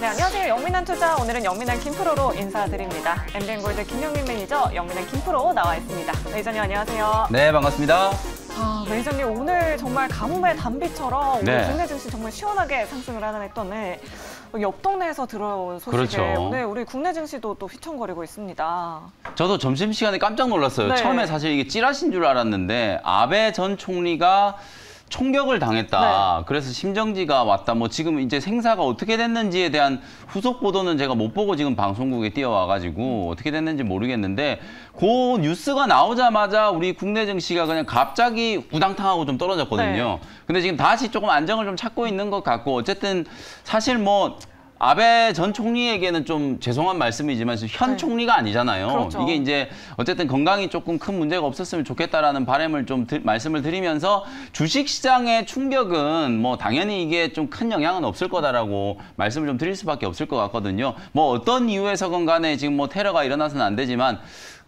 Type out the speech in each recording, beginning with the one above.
네, 안녕하세요. 영민한 투자. 오늘은 영민한 김프로로 인사드립니다. MBN골드 김영민 매니저, 영민한 김프로 나와 있습니다. 매니저님 안녕하세요. 네, 반갑습니다. 아, 매니저님 오늘 정말 가뭄의 단비처럼 네. 오늘 국내 증시 정말 시원하게 상승을 하는 했던데 옆 동네에서 들어온 소식에 그렇죠. 오늘 우리 국내 증시도 또 휘청거리고 있습니다. 저도 점심시간에 깜짝 놀랐어요. 네. 처음에 사실 이게 찌라신 줄 알았는데 아베 전 총리가 총격을 당했다. 네. 그래서 심정지가 왔다. 뭐 지금 이제 생사가 어떻게 됐는지에 대한 후속 보도는 제가 못 보고 지금 방송국에 뛰어와가지고 어떻게 됐는지 모르겠는데 그 뉴스가 나오자마자 우리 국내 증시가 그냥 갑자기 우당탕하고 좀 떨어졌거든요. 네. 근데 지금 다시 조금 안정을 좀 찾고 있는 것 같고 어쨌든 사실 뭐 아베 전 총리에게는 좀 죄송한 말씀이지만 현 네. 총리가 아니잖아요. 그렇죠. 이게 이제 어쨌든 건강이 조금 큰 문제가 없었으면 좋겠다라는 바람을 좀 드- 말씀을 드리면서 주식 시장의 충격은 뭐 당연히 이게 좀 큰 영향은 없을 거다라고 말씀을 좀 드릴 수밖에 없을 것 같거든요. 뭐 어떤 이유에서건 간에 지금 뭐 테러가 일어나서는 안 되지만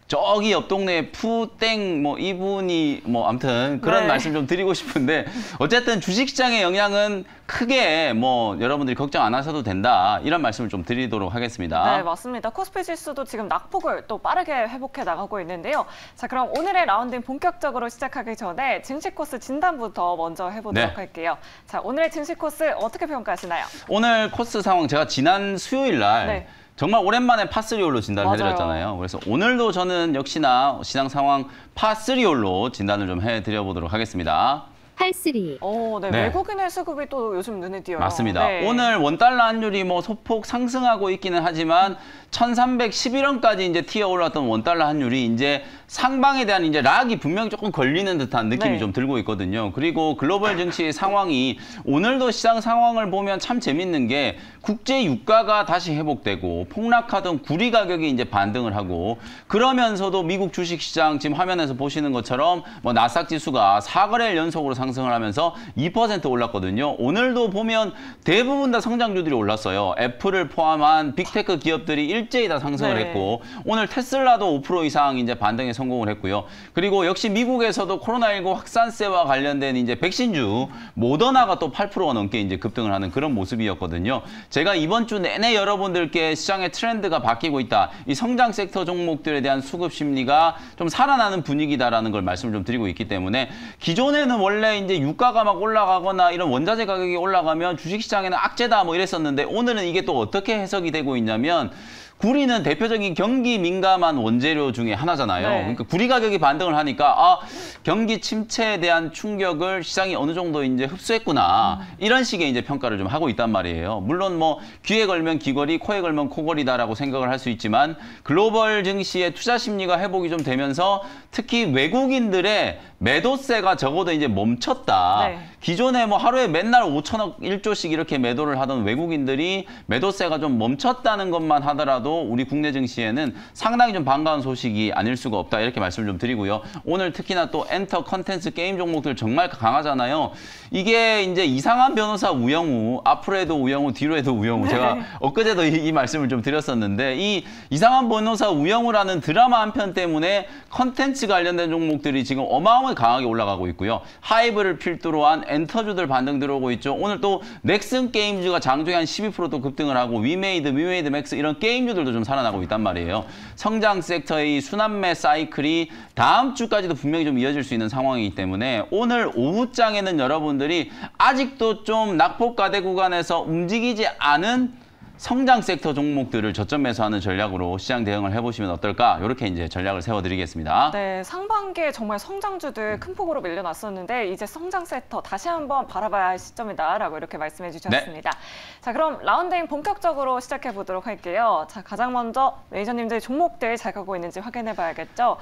저기 옆 동네 푸땡 뭐 이분이 뭐 아무튼 그런 네. 말씀 좀 드리고 싶은데 어쨌든 주식시장의 영향은 크게 뭐 여러분들이 걱정 안 하셔도 된다 이런 말씀을 좀 드리도록 하겠습니다. 네, 맞습니다. 코스피 지수도 지금 낙폭을 또 빠르게 회복해 나가고 있는데요. 자, 그럼 오늘의 라운딩 본격적으로 시작하기 전에 증시 코스 진단부터 먼저 해보도록 네. 할게요. 자, 오늘의 증시 코스 어떻게 평가하시나요? 오늘 코스 상황 제가 지난 수요일 날 네. 정말 오랜만에 파3홀로 진단을 맞아요. 해드렸잖아요. 그래서 오늘도 저는 역시나 시장 상황 파3홀로 진단을 좀 해드려보도록 하겠습니다. 팔쓰리 오, 네, 네. 외국인의 수급이 또 요즘 눈에 띄어요. 맞습니다. 네. 오늘 원달러 환율이 뭐 소폭 상승하고 있기는 하지만 1311원까지 이제 튀어 올랐던 원달러 환율이 이제 상방에 대한 이제 락이 분명히 조금 걸리는 듯한 느낌이 네. 좀 들고 있거든요. 그리고 글로벌 증시의 상황이 오늘도 시장 상황을 보면 참 재밌는 게 국제 유가가 다시 회복되고 폭락하던 구리 가격이 이제 반등을 하고 그러면서도 미국 주식 시장 지금 화면에서 보시는 것처럼 뭐 나스닥 지수가 4거래일 연속으로 상승을 하면서 2% 올랐거든요. 오늘도 보면 대부분 다 성장주들이 올랐어요. 애플을 포함한 빅테크 기업들이 일제히 다 상승을 네. 했고 오늘 테슬라도 5% 이상 이제 반등에 성공을 했고요. 그리고 역시 미국에서도 코로나19 확산세와 관련된 이제 백신주 모더나가 또 8%가 넘게 이제 급등을 하는 그런 모습이었거든요. 제가 이번 주 내내 여러분들께 시장의 트렌드가 바뀌고 있다. 이 성장 섹터 종목들에 대한 수급 심리가 좀 살아나는 분위기다라는 걸 말씀을 좀 드리고 있기 때문에 기존에는 원래 이제 유가가 막 올라가거나 이런 원자재 가격이 올라가면 주식시장에는 악재다 뭐 이랬었는데 오늘은 이게 또 어떻게 해석이 되고 있냐면 구리는 대표적인 경기 민감한 원재료 중에 하나잖아요. 네. 그러니까 구리 가격이 반등을 하니까 아 경기 침체에 대한 충격을 시장이 어느 정도 이제 흡수했구나 이런 식의 이제 평가를 좀 하고 있단 말이에요. 물론 뭐 귀에 걸면 귀걸이, 코에 걸면 코걸이다라고 생각을 할 수 있지만 글로벌 증시의 투자 심리가 회복이 좀 되면서 특히 외국인들의 매도세가 적어도 이제 멈췄다. 네. 기존에 뭐 하루에 맨날 5천억 1조씩 이렇게 매도를 하던 외국인들이 매도세가 좀 멈췄다는 것만 하더라도 우리 국내 증시에는 상당히 좀 반가운 소식이 아닐 수가 없다 이렇게 말씀을 좀 드리고요. 오늘 특히나 또 엔터 컨텐츠 게임 종목들 정말 강하잖아요. 이게 이제 이상한 변호사 우영우 앞으로 해도 우영우 뒤로 해도 우영우 제가 엊그제도 이, 이 말씀을 좀 드렸었는데 이 이상한 변호사 우영우라는 드라마 한 편 때문에 컨텐츠 관련된 종목들이 지금 어마어마하게 강하게 올라가고 있고요. 하이브를 필두로 한 엔터주들 반등 들어오고 있죠. 오늘 또 넥슨 게임즈가 장중에 한 12%도 급등을 하고 위메이드, 위메이드 맥스 이런 게임주들 도 좀 살아나고 있단 말이에요. 성장 섹터의 순환매 사이클이 다음 주까지도 분명히 좀 이어질 수 있는 상황이기 때문에 오늘 오후장에는 여러분들이 아직도 좀 낙폭과대 구간에서 움직이지 않은 성장 섹터 종목들을 저점에서 하는 전략으로 시장 대응을 해보시면 어떨까? 이렇게 이제 전략을 세워드리겠습니다. 네, 상반기에 정말 성장주들 큰 폭으로 밀려났었는데 이제 성장 섹터 다시 한번 바라봐야 할 시점이다라고 이렇게 말씀해 주셨습니다. 자, 그럼 라운딩 본격적으로 시작해 보도록 할게요. 자, 가장 먼저 매니저님들 종목들 잘 가고 있는지 확인해 봐야겠죠.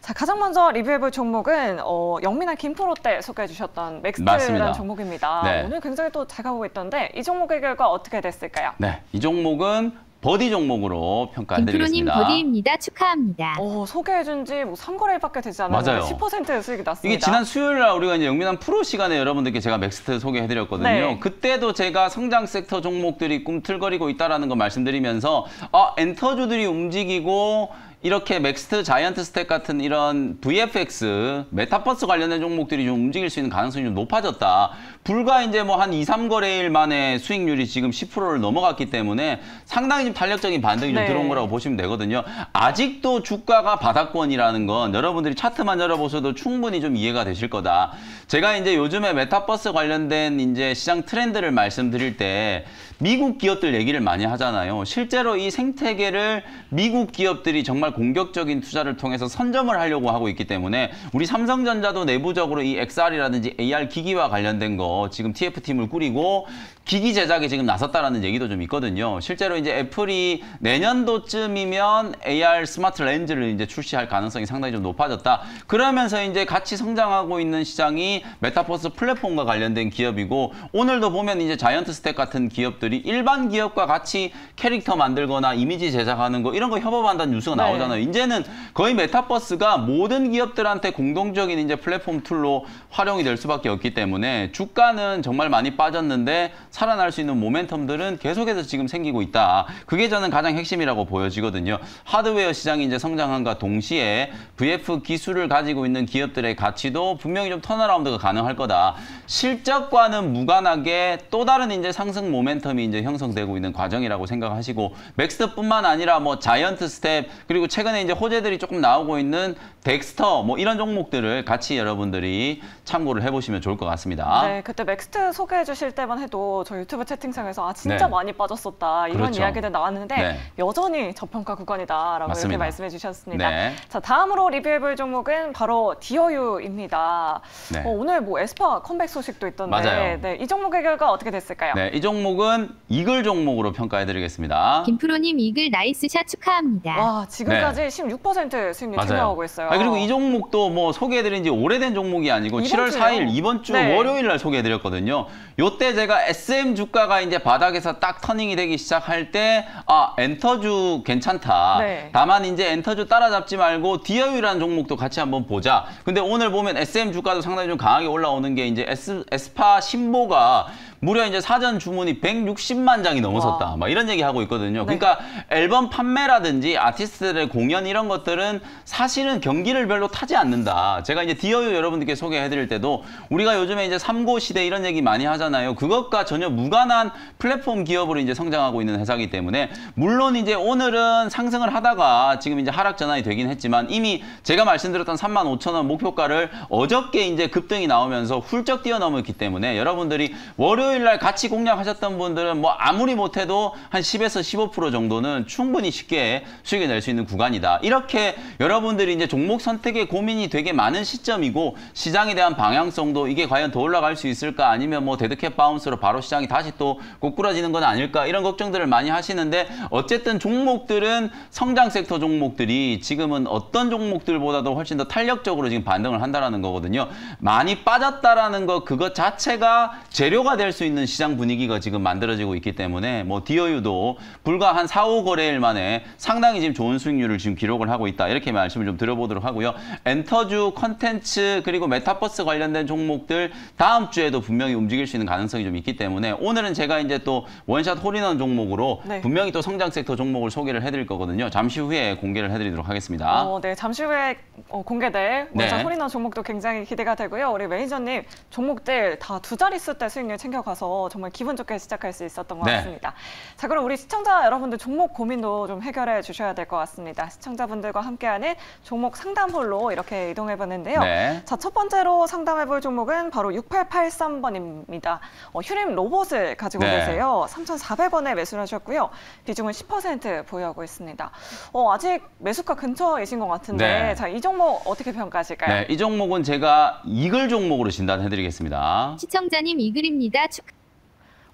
자, 가장 먼저 리뷰해 볼 종목은 어, 영민한 김프로 때 소개해 주셨던. 맥스트라는 종목입니다. 네. 오늘 굉장히 또 잘 가고 있던데 이 종목의 결과 어떻게 됐을까요? 네, 이 종목은 버디 종목으로 김프로님 평가해드리겠습니다. 버디입니다. 축하합니다. 어, 소개해준 지 뭐 3거래일밖에 되지 않았는데 맞아요. 10% 수익이 났습니다. 이게 지난 수요일 날 우리가 이제 영민한 프로 시간에 여러분들께 제가 맥스트 소개해드렸거든요. 네. 그때도 제가 성장 섹터 종목들이 꿈틀거리고 있다라는 거 말씀드리면서 아 엔터주들이 움직이고 이렇게 맥스트, 자이언트 스텝 같은 이런 VFX, 메타버스 관련된 종목들이 좀 움직일 수 있는 가능성이 좀 높아졌다. 불과 이제 뭐 한 2, 3거래일 만에 수익률이 지금 10%를 넘어갔기 때문에 상당히 좀 탄력적인 반등이 좀 네. 들어온 거라고 보시면 되거든요. 아직도 주가가 바닥권이라는 건 여러분들이 차트만 열어보셔도 충분히 좀 이해가 되실 거다. 제가 이제 요즘에 메타버스 관련된 이제 시장 트렌드를 말씀드릴 때 미국 기업들 얘기를 많이 하잖아요. 실제로 이 생태계를 미국 기업들이 정말 공격적인 투자를 통해서 선점을 하려고 하고 있기 때문에 우리 삼성전자도 내부적으로 이 XR이라든지 AR 기기와 관련된 거 지금 TF팀을 꾸리고 기기 제작에 지금 나섰다라는 얘기도 좀 있거든요. 실제로 이제 애플이 내년도쯤이면 AR 스마트 렌즈를 이제 출시할 가능성이 상당히 좀 높아졌다. 그러면서 이제 같이 성장하고 있는 시장이 메타버스 플랫폼과 관련된 기업이고 오늘도 보면 이제 자이언트 스텝 같은 기업들이 일반 기업과 같이 캐릭터 만들거나 이미지 제작하는 거 이런 거 협업한다는 뉴스가 네. 나오잖아요. 이제는 거의 메타버스가 모든 기업들한테 공통적인 이제 플랫폼 툴로 활용이 될 수밖에 없기 때문에 주가는 정말 많이 빠졌는데 살아날 수 있는 모멘텀들은 계속해서 지금 생기고 있다. 그게 저는 가장 핵심이라고 보여지거든요. 하드웨어 시장이 이제 성장함과 동시에 VFX 기술을 가지고 있는 기업들의 가치도 분명히 좀 턴어라운드가 가능할 거다. 실적과는 무관하게 또 다른 이제 상승 모멘텀이 이제 형성되고 있는 과정이라고 생각하시고 맥스트뿐만 아니라 뭐 자이언트 스텝 그리고 최근에 이제 호재들이 조금 나오고 있는 덱스터 뭐 이런 종목들을 같이 여러분들이 참고를 해보시면 좋을 것 같습니다. 네, 그때 맥스트 소개해 주실 때만 해도 저 유튜브 채팅창에서 아 진짜 네. 많이 빠졌었다 이런 그렇죠. 이야기들 나왔는데 네. 여전히 저평가 구간이다라고 이렇게 맞습니다. 말씀해 주셨습니다. 네. 자 다음으로 리뷰해볼 종목은 바로 디어유입니다. 네. 어, 오늘 뭐 에스파 컴백 소식도 있던데 맞아요. 네, 이 종목의 결과 어떻게 됐을까요? 네, 이 종목은 이글 종목으로 평가해드리겠습니다. 김프로님 이글 nice shot 축하합니다. 와 지금까지 16% 수익률 챙겨가고 있어요. 아, 그리고 이 종목도 뭐 소개해드린 지 오래된 종목이 아니고 이번 7월 주요? 4일 이번 주 네. 월요일 날 소개해드렸거든요. 요때 제가 SM 주가가 이제 바닥에서 딱 터닝이 되기 시작할 때 아, 엔터주 괜찮다. 네. 다만 이제 엔터주 따라잡지 말고 디어유라는 종목도 같이 한번 보자. 근데 오늘 보면 SM 주가도 상당히 좀 강하게 올라오는 게 이제 에스, 에스파 신보가 무려 이제 사전 주문이 160만 장이 넘어섰다. 와. 막 이런 얘기 하고 있거든요. 네. 그러니까 앨범 판매라든지 아티스트들의 공연 이런 것들은 사실은 경기를 별로 타지 않는다. 제가 이제 디어유 여러분들께 소개해드릴 때도 우리가 요즘에 이제 삼고 시대 이런 얘기 많이 하잖아요. 그것과 전혀 무관한 플랫폼 기업으로 이제 성장하고 있는 회사이기 때문에 물론 이제 오늘은 상승을 하다가 지금 이제 하락 전환이 되긴 했지만 이미 제가 말씀드렸던 3만 5천 원 목표가를 어저께 이제 급등이 나오면서 훌쩍 뛰어넘었기 때문에 여러분들이 월요 일 날 같이 공략하셨던 분들은 뭐 아무리 못해도 한 10에서 15% 정도는 충분히 쉽게 수익을 낼 수 있는 구간이다. 이렇게 여러분들이 이제 종목 선택에 고민이 되게 많은 시점이고 시장에 대한 방향성도 이게 과연 더 올라갈 수 있을까 아니면 뭐 dead cat bounce로 바로 시장이 다시 또 꼬꾸라지는 건 아닐까 이런 걱정들을 많이 하시는데 어쨌든 종목들은 성장 섹터 종목들이 지금은 어떤 종목들보다도 훨씬 더 탄력적으로 지금 반등을 한다라는 거거든요. 많이 빠졌다라는 거 그것 자체가 재료가 될수 있는 시장 분위기가 지금 만들어지고 있기 때문에 뭐 디어유도 불과 한 4, 5거래일 만에 상당히 지금 좋은 수익률을 지금 기록을 하고 있다. 이렇게 말씀을 좀 드려보도록 하고요. 엔터주, 컨텐츠 그리고 메타버스 관련된 종목들 다음 주에도 분명히 움직일 수 있는 가능성이 좀 있기 때문에 오늘은 제가 이제 또 원샷 홀인원 종목으로 네. 분명히 또 성장 섹터 종목을 소개를 해드릴 거거든요. 잠시 후에 공개를 해드리도록 하겠습니다. 어, 네, 잠시 후에 어, 공개될 네. 원샷 홀인원 종목도 굉장히 기대가 되고요. 우리 매니저님 종목들 다 두 자릿수 대 수익률 챙겨 가서 정말 기분 좋게 시작할 수 있었던 것 네. 같습니다. 자, 그럼 우리 시청자 여러분들 종목 고민도 좀 해결해 주셔야 될 것 같습니다. 시청자분들과 함께하는 종목 상담홀로 이렇게 이동해 봤는데요. 네. 자, 첫 번째로 상담해 볼 종목은 바로 6883번입니다. 어, 휴림 로봇을 가지고 네. 계세요. 3,400원에 매수를 하셨고요. 비중은 10% 보유하고 있습니다. 어, 아직 매수가 근처이신 것 같은데 네. 자, 이 종목 어떻게 평가하실까요? 네, 이 종목은 제가 이글 종목으로 진단해 드리겠습니다. 시청자님 이글입니다.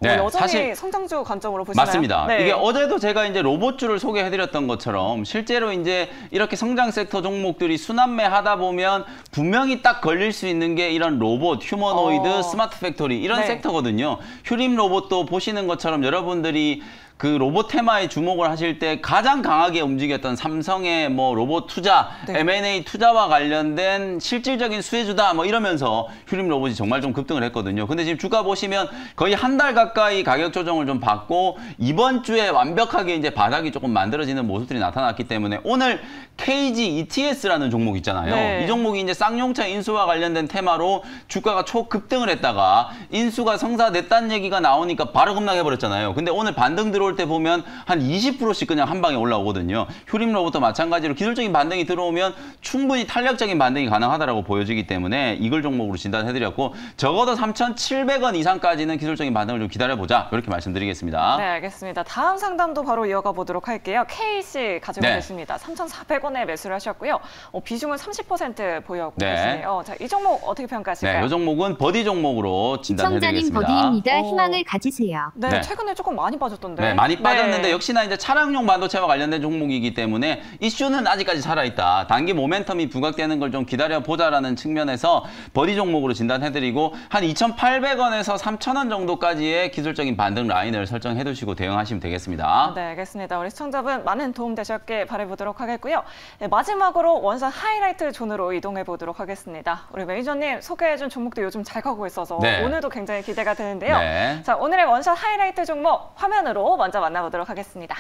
네, 여전히 사실- 성장주 관점으로 보시나요? 맞습니다. 네. 이게 어제도 제가 이제 로봇주를 소개해드렸던 것처럼 실제로 이제 이렇게 성장 섹터 종목들이 순환매 하다 보면 분명히 딱 걸릴 수 있는 게 이런 로봇, 휴머노이드, 어. 스마트 팩토리 이런 네. 섹터거든요. 휴림로봇도 보시는 것처럼 여러분들이 그 로봇 테마에 주목을 하실 때 가장 강하게 움직였던 삼성의 뭐 로봇 투자, 네. M&A 투자와 관련된 실질적인 수혜주다 뭐 이러면서 휴림로봇이 정말 좀 급등을 했거든요. 근데 지금 주가 보시면 거의 한 달 가까이 가격 조정을 좀 받고 이번 주에 완벽하게 이제 바닥이 조금 만들어지는 모습들이 나타났기 때문에 오늘 KG ETS라는 종목 있잖아요. 네. 이 종목이 이제 쌍용차 인수와 관련된 테마로 주가가 초급등을 했다가 인수가 성사됐다는 얘기가 나오니까 바로 급락해 버렸잖아요. 근데 오늘 반등 들어올 때 보면 한 20%씩 그냥 한 방에 올라오거든요. 휴림로부터 마찬가지로 기술적인 반등이 들어오면 충분히 탄력적인 반등이 가능하다라고 보여지기 때문에 이걸 종목으로 진단해드렸고 적어도 3,700원 이상까지는 기술적인 반등을 좀 기다려보자 이렇게 말씀드리겠습니다. 네, 알겠습니다. 다음 상담도 바로 이어가 보도록 할게요. KEC 가지고 네. 계십니다. 3,400원에 매수를 하셨고요. 어, 비중은 30% 보유하고 네. 계시네요. 자, 이 종목 어떻게 평가하실까요? 네, 이 종목은 버디 종목으로 시청자님 진단해드리겠습니다. 버디입니다. 오. 희망을 가지세요. 네, 네. 최근에 조금 많이 빠졌던데. 네, 많이 빠졌는데 네. 역시나 이제 차량용 반도체와 관련된 종목이기 때문에 이슈는 아직까지 살아있다. 단기 모멘텀이 부각되는 걸 좀 기다려보자라는 측면에서 버디 종목으로 진단해드리고 한 2,800원에서 3,000원 정도까지의 기술적인 반등 라인을 설정해두시고 대응하시면 되겠습니다. 네, 알겠습니다. 우리 시청자분 많은 도움 되셨길 바라보도록 하겠고요. 네, 마지막으로 원샷 하이라이트 존으로 이동해 보도록 하겠습니다. 우리 매니저님 소개해준 종목도 요즘 잘 가고 있어서 네. 오늘도 굉장히 기대가 되는데요. 네. 자, 오늘의 원샷 하이라이트 종목 화면으로 먼저 만나보도록 하겠습니다.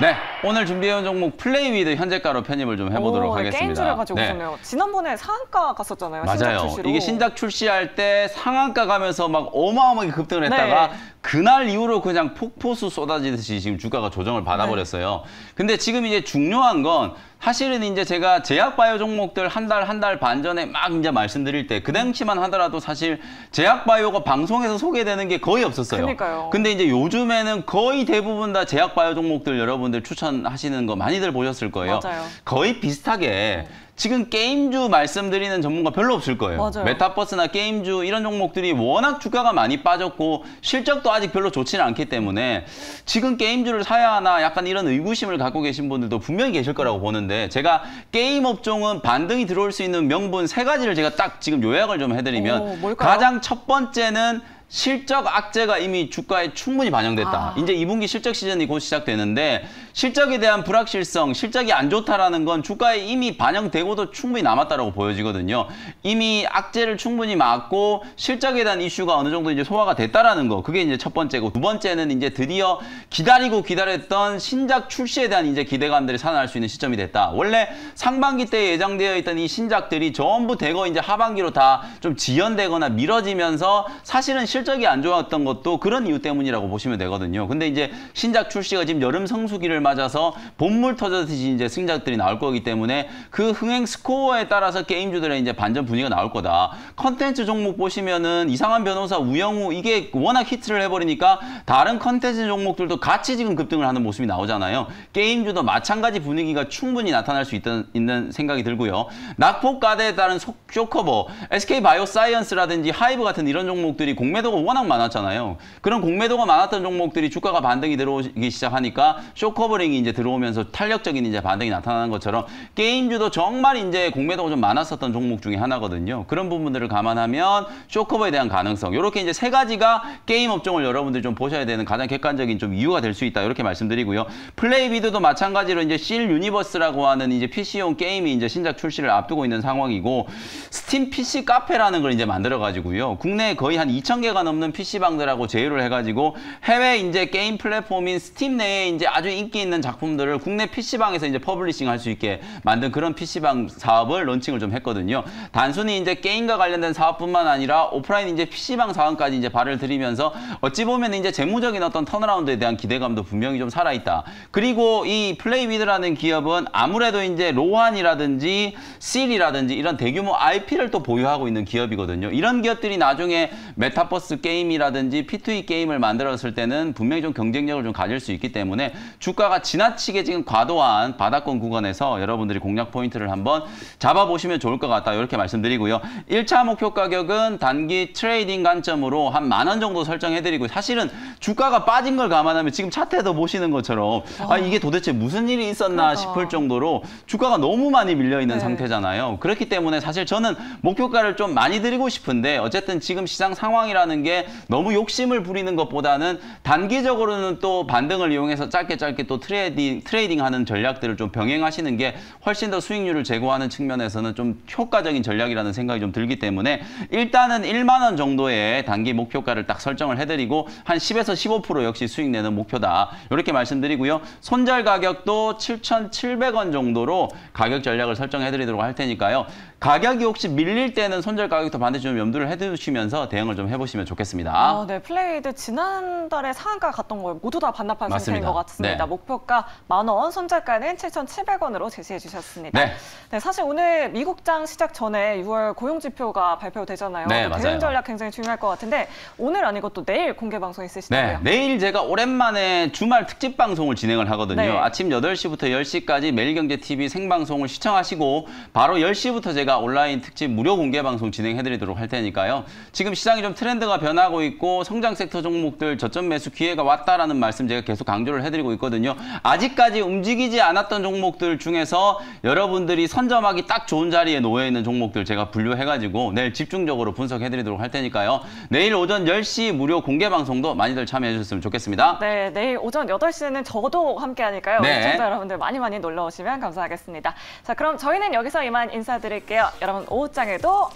네, 오늘 준비해온 종목 플레이위드 현재가로 편입을 좀 해보도록 오, 네, 하겠습니다. 게임주를 가지고 네. 오셨네요. 지난번에 상한가 갔었잖아요. 맞아요. 이게 신작 출시할 때 상한가 가면서 막 어마어마하게 급등을 했다가 네. 그날 이후로 그냥 폭포수 쏟아지듯이 지금 주가가 조정을 받아버렸어요. 네. 근데 지금 이제 중요한 건 사실은 이제 제가 제약바이오 종목들 한 달 한 달 반 전에 막 이제 말씀드릴 때 그 당시만 하더라도 사실 제약바이오가 방송에서 소개되는 게 거의 없었어요. 그러니까요. 근데 이제 요즘에는 거의 대부분 다 제약바이오 종목들 여러분들 추천하시는 거 많이들 보셨을 거예요. 맞아요. 거의 비슷하게 지금 게임주 말씀드리는 전문가 별로 없을 거예요. 맞아요. 메타버스나 게임주 이런 종목들이 워낙 주가가 많이 빠졌고 실적도 아직 별로 좋지는 않기 때문에 지금 게임주를 사야 하나 약간 이런 의구심을 갖고 계신 분들도 분명히 계실 거라고 보는데 제가 게임 업종은 반등이 들어올 수 있는 명분 세 가지를 제가 딱 지금 요약을 좀 해드리면 오? 가장 첫 번째는 실적 악재가 이미 주가에 충분히 반영됐다. 아. 이제 2분기 실적 시즌이 곧 시작되는데 실적에 대한 불확실성, 실적이 안 좋다라는 건 주가에 이미 반영되고도 충분히 남았다라고 보여지거든요. 이미 악재를 충분히 막고 실적에 대한 이슈가 어느 정도 이제 소화가 됐다라는 거. 그게 이제 첫 번째고 두 번째는 이제 드디어 기다리고 기다렸던 신작 출시에 대한 이제 기대감들이 살아날 수 있는 시점이 됐다. 원래 상반기 때 예정되어 있던 이 신작들이 전부 대거 이제 하반기로 다 좀 지연되거나 미뤄지면서 사실은 실 적이 안 좋았던 것도 그런 이유 때문이라고 보시면 되거든요. 근데 이제 신작 출시가 지금 여름 성수기를 맞아서 봄물 터졌듯이 이제 승작들이 나올 거기 때문에 그 흥행 스코어에 따라서 게임주들의 이제 반전 분위기가 나올 거다. 컨텐츠 종목 보시면은 이상한 변호사 우영우 이게 워낙 히트를 해버리니까 다른 컨텐츠 종목들도 같이 지금 급등을 하는 모습이 나오잖아요. 게임주도 마찬가지 분위기가 충분히 나타날 수 있던, 있는 생각이 들고요. 낙폭과대에 따른 속- 쇼커버, SK 바이오사이언스라든지 하이브 같은 이런 종목들이 공매도 가 워낙 많았잖아요. 그런 공매도가 많았던 종목들이 주가가 반등이 들어오기 시작하니까 short covering이 이제 들어오면서 탄력적인 이제 반등이 나타나는 것처럼 게임주도 정말 이제 공매도가 좀 많았었던 종목 중에 하나거든요. 그런 부분들을 감안하면 쇼커버에 대한 가능성, 이렇게 이제 세 가지가 게임 업종을 여러분들이 좀 보셔야 되는 가장 객관적인 좀 이유가 될 수 있다 이렇게 말씀드리고요. 플레이위드도 마찬가지로 이제 실 유니버스라고 하는 이제 PC용 게임이 이제 신작 출시를 앞두고 있는 상황이고 스팀 PC 카페라는 걸 이제 만들어 가지고요. 국내에 거의 한 2,000개가 넘는 PC방들하고 제휴를 해 가지고 해외 이제 게임 플랫폼인 스팀 내에 이제 아주 인기 있는 작품들을 국내 PC방에서 이제 publishing 할 수 있게 만든 그런 PC방 사업을 론칭을 좀 했거든요. 단순히 이제 게임과 관련된 사업뿐만 아니라 오프라인 이제 PC방 사업까지 이제 발을 들이면서 어찌 보면 이제 재무적인 어떤 turnaround에 대한 기대감도 분명히 좀 살아있다. 그리고 이 플레이위드라는 기업은 아무래도 이제 로한이라든지 실이라든지 이런 대규모 IP를 또 보유하고 있는 기업이거든요. 이런 기업들이 나중에 메타버스 메타버스 게임이라든지 P2E 게임을 만들었을 때는 분명히 좀 경쟁력을 좀 가질 수 있기 때문에 주가가 지나치게 지금 과도한 바닥권 구간에서 여러분들이 공략 포인트를 한번 잡아보시면 좋을 것 같다 이렇게 말씀드리고요. 1차 목표 가격은 단기 trading 관점으로 한 만 원 정도 설정해드리고 사실은 주가가 빠진 걸 감안하면 지금 차트에도 보시는 것처럼 아 이게 도대체 무슨 일이 있었나 그러니까. 싶을 정도로 주가가 너무 많이 밀려 있는 네. 상태잖아요. 그렇기 때문에 사실 저는 목표가를 좀 많이 드리고 싶은데 어쨌든 지금 시장 상황이라는 게 너무 욕심을 부리는 것보다는 단기적으로는 또 반등을 이용해서 짧게 짧게 또 trading trading 하는 전략들을 좀 병행하시는 게 훨씬 더 수익률을 제고하는 측면에서는 좀 효과적인 전략이라는 생각이 좀 들기 때문에 일단은 1만 원 정도의 단기 목표가를 딱 설정을 해드리고 한 10에서 15% 역시 수익 내는 목표다 이렇게 말씀드리고요. 손절 가격도 7,700원 정도로 가격 전략을 설정해드리도록 할 테니까요. 가격이 혹시 밀릴 때는 손절 가격도 반드시 좀 염두를 해두시면서 대응을 좀 해보시면 좋겠습니다. 아, 네, 플레이위드 지난달에 상한가 갔던 걸 모두 다 반납한 상태인 맞습니다. 것 같습니다. 네. 목표가 만 원, 손절가는 7,700원으로 제시해 주셨습니다. 네. 네, 사실 오늘 미국장 시작 전에 6월 고용 지표가 발표되잖아요. 네, 또 맞아요. 대응 전략 굉장히 중요할 것 같은데 오늘 아니고 또 내일 공개 방송 네, 있으시다고요? 내일 제가 오랜만에 주말 특집 방송을 진행을 하거든요. 네. 아침 8시부터 10시까지 매일경제TV 생방송을 시청하시고 바로 10시부터 제가 온라인 특집 무료 공개 방송 진행해드리도록 할 테니까요. 지금 시장이 좀 트렌드가 변하고 있고 성장 섹터 종목들 저점 매수 기회가 왔다라는 말씀 제가 계속 강조를 해드리고 있거든요. 아직까지 움직이지 않았던 종목들 중에서 여러분들이 선점하기 딱 좋은 자리에 놓여 있는 종목들 제가 분류해가지고 내일 집중적으로 분석해드리도록 할 테니까요. 내일 오전 10시 무료 공개 방송도 많이들 참여해 주셨으면 좋겠습니다. 네, 내일 오전 8시에는 저도 함께 하니까요. 네. 시청자 여러분들 많이 많이 놀러 오시면 감사하겠습니다. 자, 그럼 저희는 여기서 이만 인사드릴게요. 여러분 오후장에도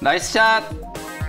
nice shot!